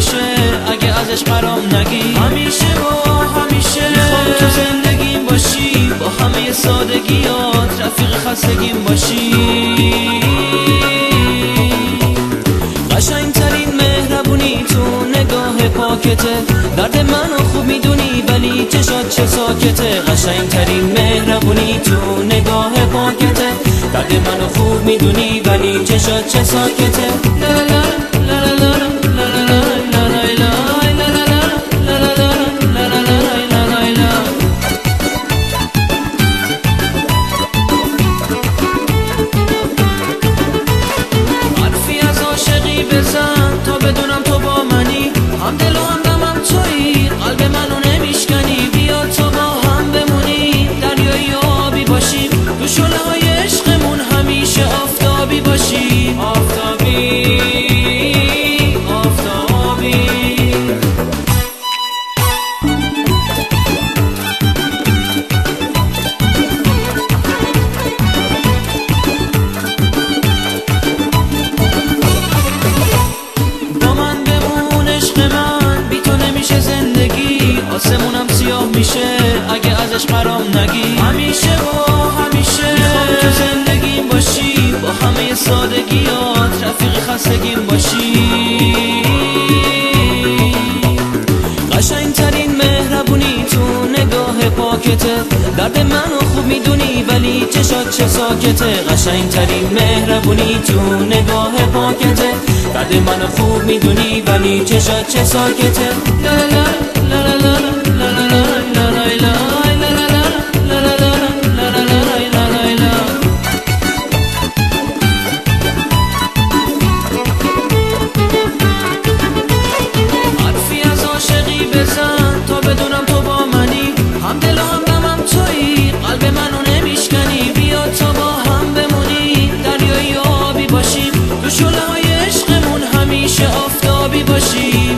ازش برام نگی. همیشه و همیشه. می‌خوام تو زندگیم باشی با همه سادگیات رفیق خستگیم باشی. قشنگترین مهربونی تو نگاه پاکته. درد منو خوب می‌دونی ولی چشات چه ساکته. قشنگترین مهربونی تو نگاه پاکته. درد منو خوب می‌دونی ولی چشات چه ساکته. حرفی های عشقمون همیشه آفتابی باشی. آفتابی آفتابی. با من بمون عشق من بی تو نمیشه زندگی. آسمونم سیاه میشه اگه ازش برام نگی. سادگیات رفیق خستگیم باشی. قشنگترین مهربونی تو نگاه پاکته. درد منو خوب می‌دونی ولی چشات چه ساکته. قشنگترین مهربونی تو نگاه پاکته. درد منو خوب می‌دونی ولی چشات چه ساکته. لا لا همیشه آفتابی باشی.